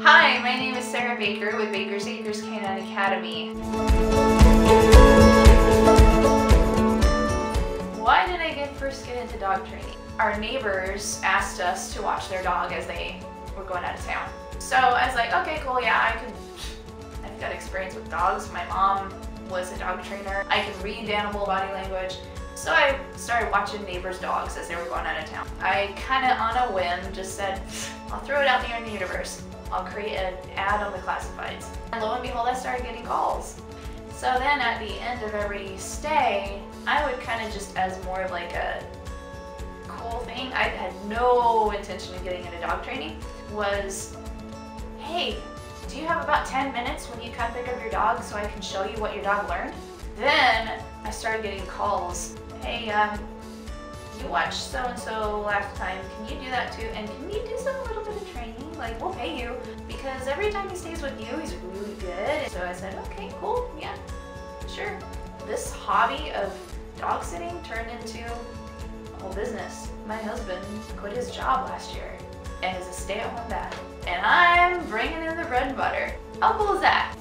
Hi, my name is Sara Baker with Baker's Acres Canine Academy. Why did I get first get into dog training? Our neighbors asked us to watch their dog as they were going out of town. So I was like, okay, cool, yeah, I can, I've got experience with dogs. My mom was a dog trainer. I can read animal body language. So I started watching neighbors' dogs as they were going out of town. I kind of on a whim just said, I'll throw it out there in the universe. I'll create an ad on the classifieds. And lo and behold, I started getting calls. So then at the end of every stay, I would kind of just as more of like a cool thing, I had no intention of getting into dog training, was, hey, do you have about 10 minutes when you come pick up your dog so I can show you what your dog learned? Then I started getting calls, hey, um, you watched so-and-so last time, can you do that too? And can you do some little bit of training? Like, we'll pay you. Because every time he stays with you, he's really good. So I said, okay, cool, yeah, sure. This hobby of dog sitting turned into a whole business. My husband quit his job last year and is a stay-at-home dad. And I'm bringing in the bread and butter. How cool is that?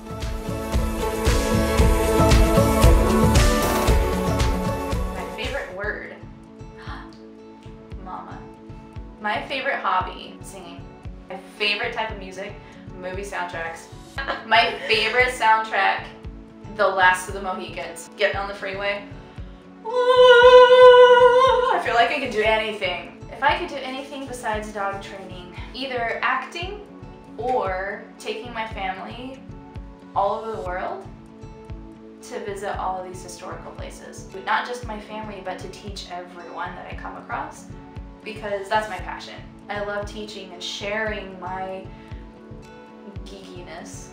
My favorite word. My favorite hobby, singing. My favorite type of music, movie soundtracks. My favorite soundtrack, The Last of the Mohicans. Getting on the freeway. I feel like I could do anything. If I could do anything besides dog training, either acting or taking my family all over the world to visit all of these historical places. Not just my family, but to teach everyone that I come across because that's my passion. I love teaching and sharing my geekiness